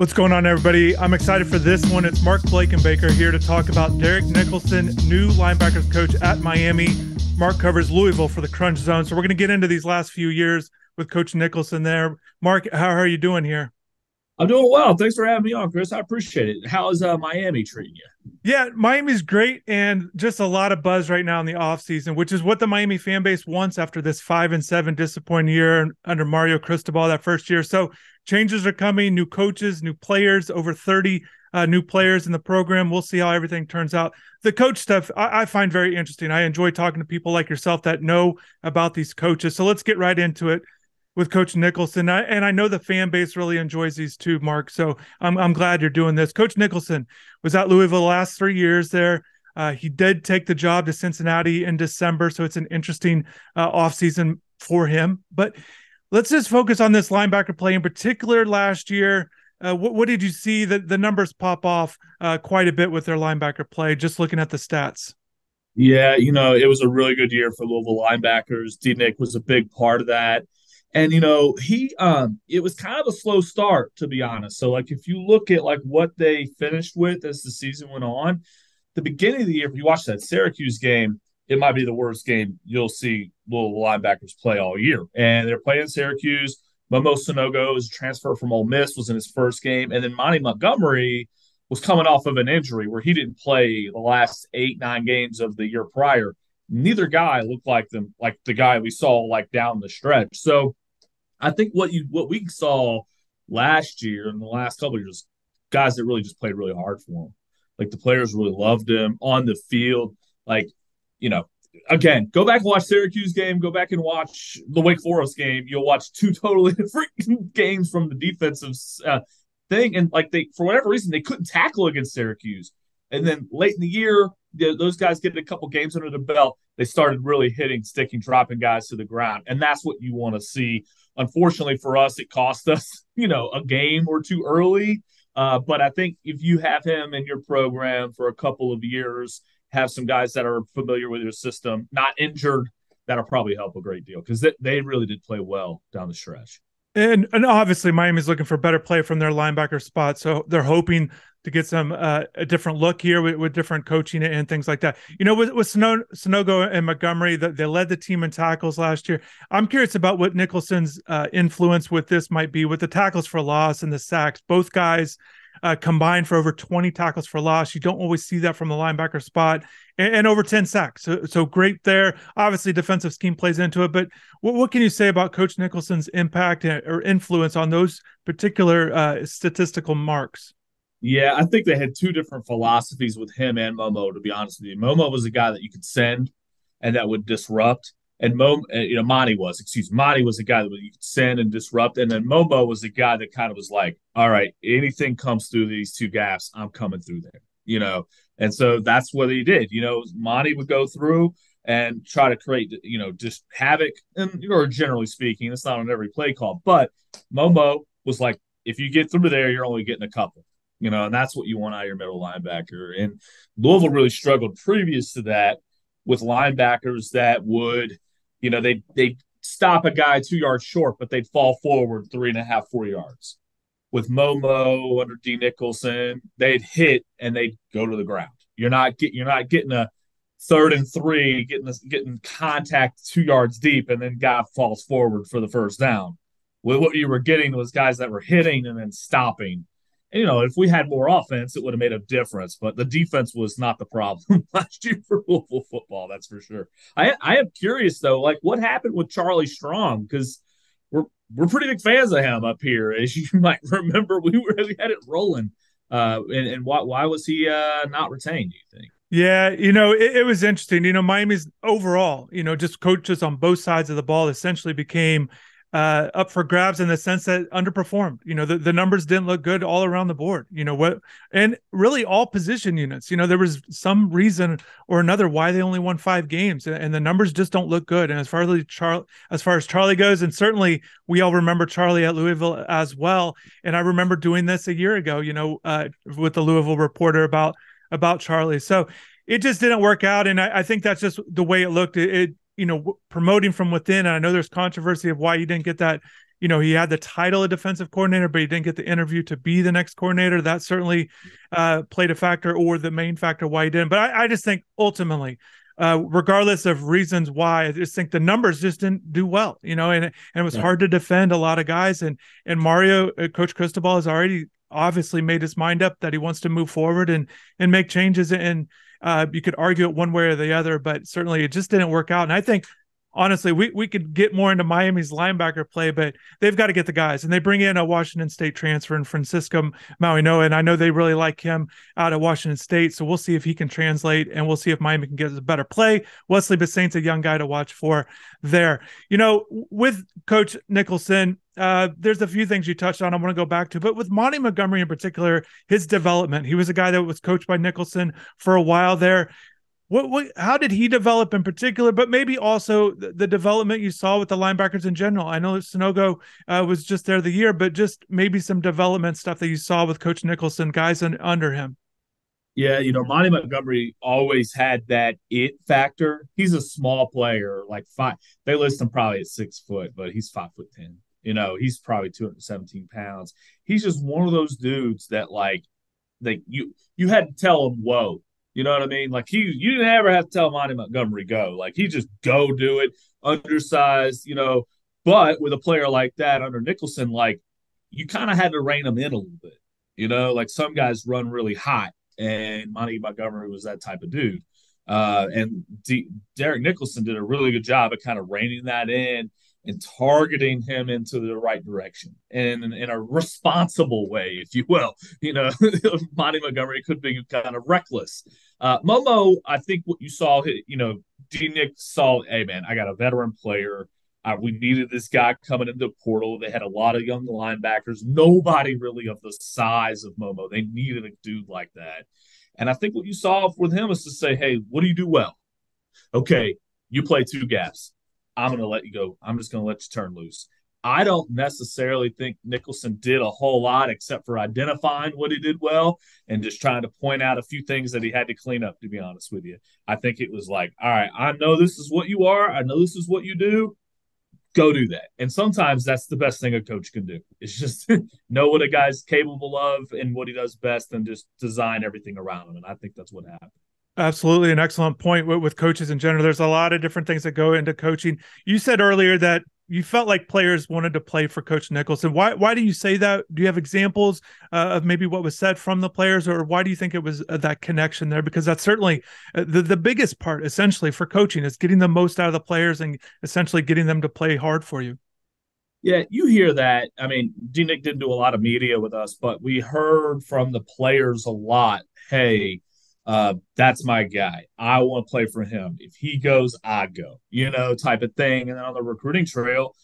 What's going on, everybody? I'm excited for this one. It's Mark Blankenbaker here to talk about Derek Nicholson, new linebackers coach at Miami. Mark covers Louisville for the Crunch Zone. So we're going to get into these last few years with Coach Nicholson there. Mark, how are you doing here? I'm doing well. Thanks for having me on, Chris. I appreciate it. How's uh, Miami treating you? Yeah, Miami's great and just a lot of buzz right now in the offseason, which is what the Miami fan base wants after this five and seven disappointing year under Mario Cristobal that first year. So changes are coming, new coaches, new players, over 30 uh, new players in the program. We'll see how everything turns out. The coach stuff I, I find very interesting. I enjoy talking to people like yourself that know about these coaches. So let's get right into it with Coach Nicholson. I, and I know the fan base really enjoys these too, Mark. So I'm, I'm glad you're doing this. Coach Nicholson was at Louisville the last three years there. Uh, he did take the job to Cincinnati in December. So it's an interesting uh, offseason for him. But let's just focus on this linebacker play in particular last year. Uh, what, what, did you see that the numbers pop off uh, quite a bit with their linebacker play, just looking at the stats? Yeah, you know, it was a really good year for Louisville linebackers. D Nick was a big part of that. And you know, he um it was kind of a slow start to be honest. So like if you look at like what they finished with as the season went on, the beginning of the year, if you watch that Syracuse game, it might be the worst game you'll see little linebackers play all year. And they're playing Syracuse. Momo Sanogo is transfer from Ole Miss, was in his first game, and then Monty Montgomery was coming off of an injury where he didn't play the last eight, nine games of the year prior. Neither guy looked like them, like the guy we saw like down the stretch. So I think what you what we saw last year and the last couple years, guys that really just played really hard for him. Like the players really loved him on the field. Like, you know, again, go back and watch Syracuse game, go back and watch the Wake Forest game. You'll watch two totally different games from the defensive uh, thing. And like they, for whatever reason, they couldn't tackle against Syracuse. And then late in the year, those guys getting a couple games under the belt, they started really hitting, sticking, dropping guys to the ground. And that's what you want to see Unfortunately for us, it cost us, you know, a game or two early. Uh, but I think if you have him in your program for a couple of years, have some guys that are familiar with your system, not injured, that'll probably help a great deal because they, they really did play well down the stretch. And and obviously Miami's looking for better play from their linebacker spot, so they're hoping to get some uh, a different look here with, with, different coaching and things like that. You know, with with Sino, Sanogo and Montgomery, the, they led the team in tackles last year. I'm curious about what Nicholson's uh, influence with this might be with the tackles for loss and the sacks. Both guys uh, combined for over 20 tackles for loss. You don't always see that from the linebacker spot, and, and over 10 sacks. So, so great there. Obviously, defensive scheme plays into it. But what, what can you say about Coach Nicholson's impact or influence on those particular uh, statistical marks? Yeah, I think they had two different philosophies with him and Momo. To be honest with you, Momo was a guy that you could send and that would disrupt, and Mo, uh, you know, Monty was, excuse me, Monty was a guy that you could send and disrupt, and then Momo was a guy that kind of was like, all right, anything comes through these two gaps, I'm coming through there, you know, and so that's what he did. You know, Monty would go through and try to create, you know, just havoc, and or generally speaking, it's not on every play call, but Momo was like, if you get through there, you're only getting a couple you know, and that's what you want out of your middle linebacker. And Louisville really struggled previous to that with linebackers that would, you know, they they stop a guy two yards short, but they'd fall forward three and a half, four yards. With Momo under D Nicholson, they'd hit and they'd go to the ground. You're not get you're not getting a third and three, getting this, getting contact two yards deep, and then guy falls forward for the first down. What you were getting was guys that were hitting and then stopping you know, if we had more offense, it would have made a difference. But the defense was not the problem last year for Louisville football. That's for sure. I I am curious though, like what happened with Charlie Strong because we're we're pretty big fans of him up here, as you might remember. We were we had it rolling, uh, and and why why was he uh, not retained? Do you think? Yeah, you know, it, it, was interesting. You know, Miami's overall, you know, just coaches on both sides of the ball essentially became uh, up for grabs in the sense that underperformed. You know, the, the numbers didn't look good all around the board. You know what, and really all position units. You know, there was some reason or another why they only won five games, and the numbers just don't look good. And as far as Charlie, as far as Charlie goes, and certainly we all remember Charlie at Louisville as well. And I remember doing this a year ago. You know, uh, with the Louisville Reporter about about Charlie. So it just didn't work out, and I, I think that's just the way it looked. It, it you know promoting from within and i know there's controversy of why you didn't get that you know, he had the title of defensive coordinator, but he didn't get the interview to be the next coordinator. That certainly uh, played a factor or the main factor why he didn't. But I, I just think ultimately, uh, regardless of reasons why, I just think the numbers just didn't do well, you know, and, and it was yeah. hard to defend a lot of guys. And, and Mario, uh, Coach Cristobal has already obviously made his mind up that he wants to move forward and, and make changes. And uh, you could argue it one way or the other, but certainly it just didn't work out. And I think honestly, we, we could get more into Miami's linebacker play, but they've got to get the guys. And they bring in a Washington State transfer in Francisco Mauigoa. And I know they really like him out of Washington State. So we'll see if he can translate and we'll see if Miami can get a better play. Wesley Bissainthe's a young guy to watch for there. You know, with Coach Nicholson, uh, there's a few things you touched on I want to go back to, but with Monty Montgomery in particular, his development, he was a guy that was coached by Nicholson for a while there. What, what how did he develop in particular but maybe also the, the development you saw with the linebackers in general? I know Sanogo uh, was just there the year but just maybe some development stuff that you saw with coach nicholson guys under him. Yeah you know monty montgomery always had that it factor. He's a small player like five they list him probably at six foot but he's five foot ten. You know he's probably 217 pounds. He's just one of those dudes that like like you you had to tell him whoa you know what I mean? Like he, you never have to tell Monty Montgomery go. Like he just go do it, undersized, you know. But with a player like that under Nicholson, like you kind of had to rein him in a little bit. You know, like some guys run really hot, and Monty Montgomery was that type of dude. Uh, and D- Derek Nicholson did a really good job at kind of reining that in and targeting him into the right direction and in, in a responsible way, if you will. You know, Monty Montgomery could be kind of reckless. Uh, Momo, I think what you saw, you know, D Nick saw, hey man, I got a veteran player. Uh, we needed this guy coming into the portal. They had a lot of young linebackers. Nobody really of the size of Momo. They needed a dude like that. And I think what you saw with him is to say, hey, what do you do well? Okay, you play two gaps I'm going to let you go. I'm just going to let you turn loose. I don't necessarily think Nicholson did a whole lot except for identifying what he did well and just trying to point out a few things that he had to clean up, to be honest with you. I think it was like, all right, I know this is what you are. I know this is what you do. Go do that. And sometimes that's the best thing a coach can do. It's just know what a guy's capable of and what he does best and just design everything around him. And I think that's what happened. Absolutely, an excellent point with, with, coaches in general. There's a lot of different things that go into coaching. You said earlier that you felt like players wanted to play for Coach Nicholson. Why? Why do you say that? Do you have examples uh, of maybe what was said from the players, or why do you think it was uh, that connection there? Because that's certainly uh, the the biggest part, essentially, for coaching is getting the most out of the players and essentially getting them to play hard for you. Yeah, you hear that. I mean, D Nick didn't do a lot of media with us, but we heard from the players a lot. Hey uh, that's my guy. I want to play for him. If he goes, I go, you know, type of thing. And then on the recruiting trail,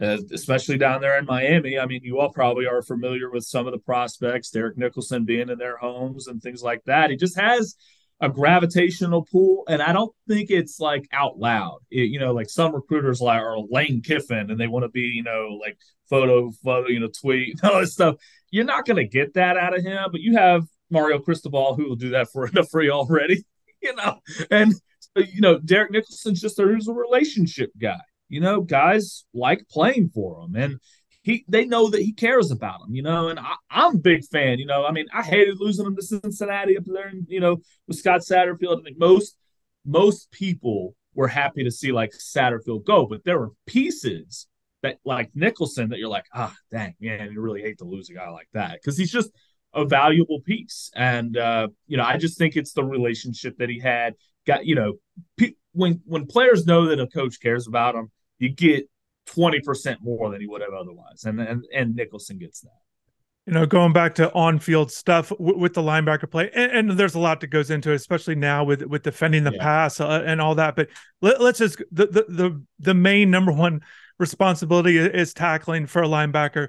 uh, especially down there in Miami, I mean, you all probably are familiar with some of the prospects, Derek Nicholson being in their homes and things like that. He just has a gravitational pull, and I don't think it's like out loud. It, you know, like some recruiters like are Lane Kiffin, and they want to be, you know, like photo, photo, you know, tweet, all this stuff. You're not going to get that out of him, but you have Mario Cristobal, who will do that for free already, you know. And you know, Derek Nicholson's just a, he's a relationship guy. You know, guys like playing for him, and he they know that he cares about them. You know, and I, am a big fan. You know, I mean, I hated losing him to Cincinnati up there, and you know, with Scott Satterfield. I think most most people were happy to see like Satterfield go, but there were pieces that like Nicholson that you're like, ah, dang, man, you really hate to lose a guy like that because he's just a valuable piece. And uh, you know, I just think it's the relationship that he had. Got you know, pe- when when players know that a coach cares about them, you get twenty percent more than he would have otherwise. And and and Nicholson gets that. You know, going back to on-field stuff w- with the linebacker play, and, and, there's a lot that goes into it, especially now with with defending the yeah. pass uh, and all that. But let, us just the, the the the main number one responsibility is tackling for a linebacker.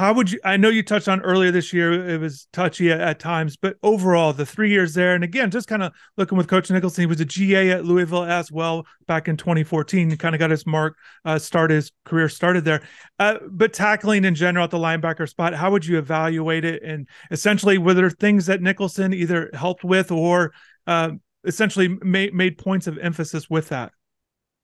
How would you? I know you touched on earlier this year. It was touchy at, at times, but overall, the three years there, and again, just kind of looking with Coach Nicholson, he was a GA at Louisville as well back in 2014. He kind of got his mark, uh, started his career started there. Uh, but tackling in general at the linebacker spot, how would you evaluate it? And essentially, were there things that Nicholson either helped with or uh, essentially made made points of emphasis with that?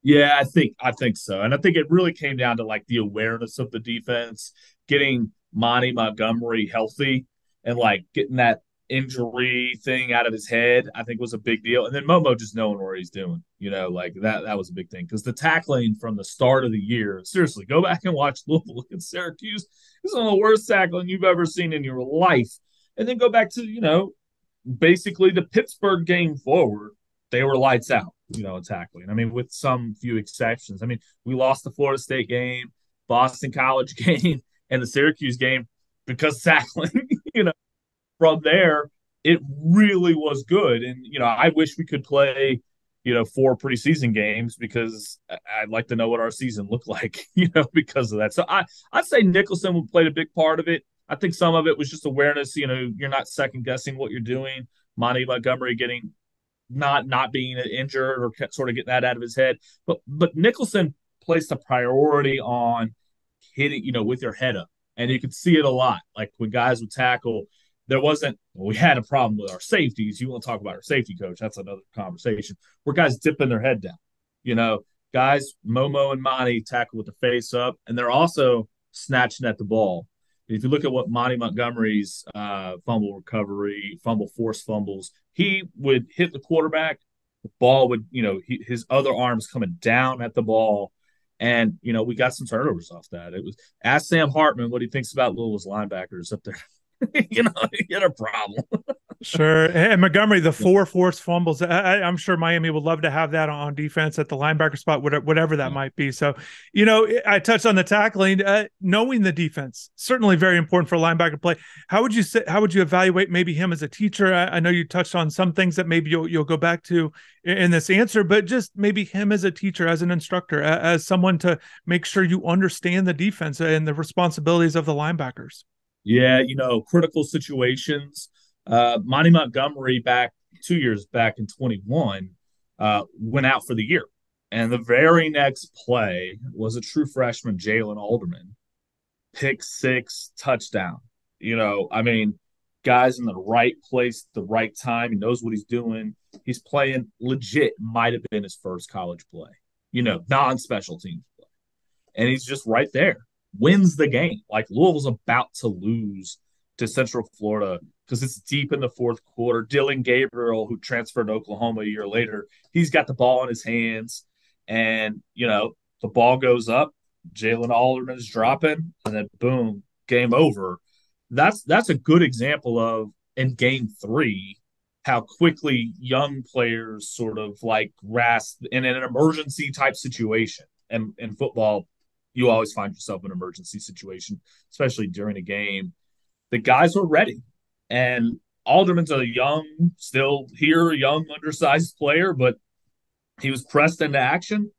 Yeah, I think I think so, and I think it really came down to like the awareness of the defense, getting Monty Montgomery healthy, and like getting that injury thing out of his head. I think was a big deal, and then Momo just knowing where he's doing, you know, like that that was a big thing because the tackling from the start of the year, seriously, go back and watch Louisville against Syracuse. Is one of the worst tackling you've ever seen in your life, and then go back to you know basically the Pittsburgh game forward they were lights out, you know, tackling. I mean, with some few exceptions. I mean, we lost the Florida State game, Boston College game, and the Syracuse game because tackling, you know, from there, it really was good. And, you know, I wish we could play, you know, four preseason games because I'd like to know what our season looked like, you know, because of that. So I, I'd say Nicholson played a big part of it. I think some of it was just awareness. You know, you're not second guessing what you're doing. Monty Montgomery getting not not being injured or sort of getting that out of his head. But but Nicholson placed a priority on hitting, you know, with your head up, and you could see it a lot. Like when guys would tackle, there wasn't. Well, we had a problem with our safeties. You want to talk about our safety coach? That's another conversation. Where guys dipping their head down. You know, guys, Momo and Monty tackle with the face up, and they're also snatching at the ball. If you look at what Monty Montgomery's uh, fumble recovery, fumble force fumbles, he would hit the quarterback, the ball would, you know, he, his other arms coming down at the ball. And, you know, we got some turnovers off that. It was ask Sam Hartman what he thinks about Louisville's linebackers up there. you know, he had a problem. sure. And Montgomery, the four forced fumbles. I, am sure Miami would love to have that on defense at the linebacker spot, whatever that might be. So, you know, I touched on the tackling. Uh, knowing the defense certainly very important for linebacker play. How would you say? How would you evaluate maybe him as a teacher? I, I know you touched on some things that maybe you'll you'll go back to in, in this answer, but just maybe him as a teacher, as an instructor, as someone to make sure you understand the defense and the responsibilities of the linebackers. Yeah, you know, critical situations uh, Monty Montgomery back two years back in 21 uh, went out for the year. And the very next play was a true freshman, Jalen Alderman, pick six, touchdown. You know, I mean, guys in the right place, the right time. He knows what he's doing. He's playing legit, might have been his first college play, you know, non special teams play. And he's just right there, wins the game. Like Louisville's about to lose to Central Florida because it's deep in the fourth quarter. Dillon Gabriel, who transferred to Oklahoma a year later, he's got the ball in his hands, and you know the ball goes up. Jalen Alderman's dropping, and then boom, game over. That's that's a good example of in game three how quickly young players sort of like grasp in an emergency type situation. And in football, you always find yourself in an emergency situation, especially during a game. The guys were ready. And Alderman's a young, still here, young, undersized player, but he was pressed into action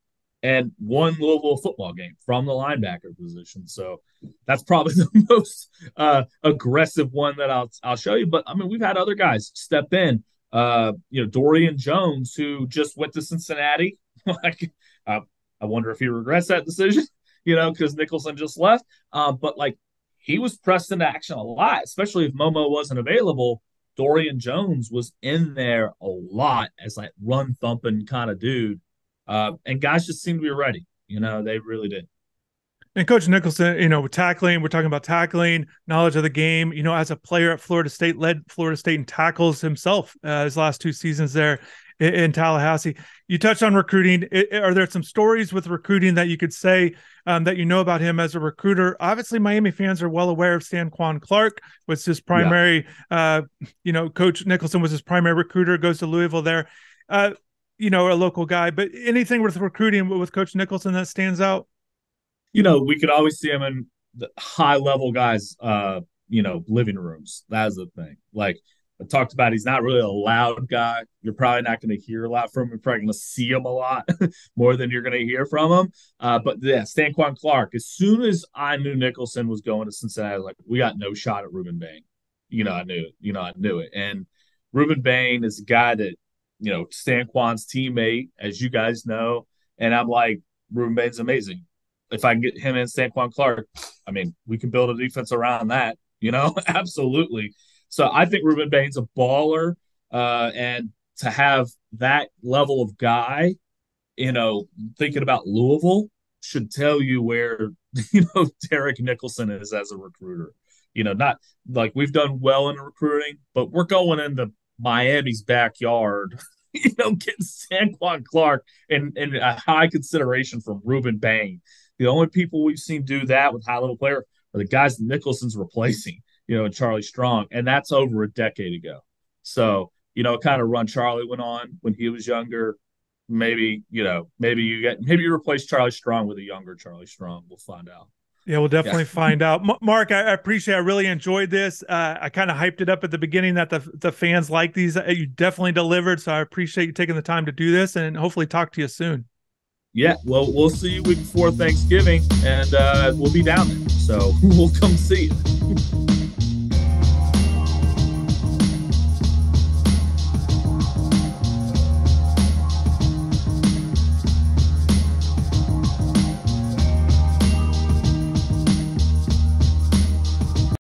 and won Louisville football game from the linebacker position. So that's probably the most uh, aggressive one that I'll I'll show you. But I mean, we've had other guys step in. Uh, you know, Dorian Jones, who just went to Cincinnati. like, uh, I wonder if he regrets that decision. You know, because Nicholson just left. Uh, but like he was pressed into action a lot, especially if Momo wasn't available. Dorian Jones was in there a lot as like run thumping kind of dude. Uh, and guys just seemed to be ready. You know, they really did. And Coach Nicholson, you know, tackling, we're talking about tackling, knowledge of the game. You know, as a player at Florida State, led Florida State in tackles himself uh, his last two seasons there in, in Tallahassee. You touched on recruiting. are there some stories with recruiting that you could say um, that you know about him as a recruiter? Obviously, Miami fans are well aware of Stanquan Clark, was his primary. Yeah. Uh, you know, Coach Nicholson was his primary recruiter. Goes to Louisville there. Uh, you know, a local guy. But anything with recruiting with Coach Nicholson that stands out? You know, we could always see him in the high level guys. Uh, you know, living rooms. That's the thing. Like Talked about he's not really a loud guy. You're probably not going to hear a lot from him. You're probably going to see him a lot more than you're going to hear from him. Uh, but yeah, Stanquan Clark, as soon as I knew Nicholson was going to Cincinnati, like, we got no shot at Rueben Bain. You know, I knew it. You know, I knew it. And Rueben Bain is a guy that, you know, Stanquan's teammate, as you guys know. And I'm like, Rueben Bain's amazing. If I can get him and Stanquan Clark, I mean, we can build a defense around that, you know, absolutely. So I think Rueben Bain's a baller, uh, and to have that level of guy you know, thinking about Louisville should tell you where you know Derek Nicholson is as a recruiter. You know, not like we've done well in recruiting, but we're going into Miami's backyard. You know, getting Stanquan Clark and, and a high consideration from Rueben Bain. The only people we've seen do that with high level player are the guys Nicholson's replacing. You know, and Charlie Strong, and that's over a decade ago. So you know, kind of run Charlie went on when he was younger maybe you know maybe you get maybe you replace Charlie Strong with a younger Charlie Strong. We'll find out. Yeah, we'll definitely yeah. find out. Mark, I, appreciate. I really enjoyed this. Uh, I kind of hyped it up at the beginning that the the fans like these. Uh, you definitely delivered, so I appreciate you taking the time to do this, and hopefully talk to you soon. Yeah, well, we'll see you week before Thanksgiving, and uh, we'll be down there, so we'll come see you.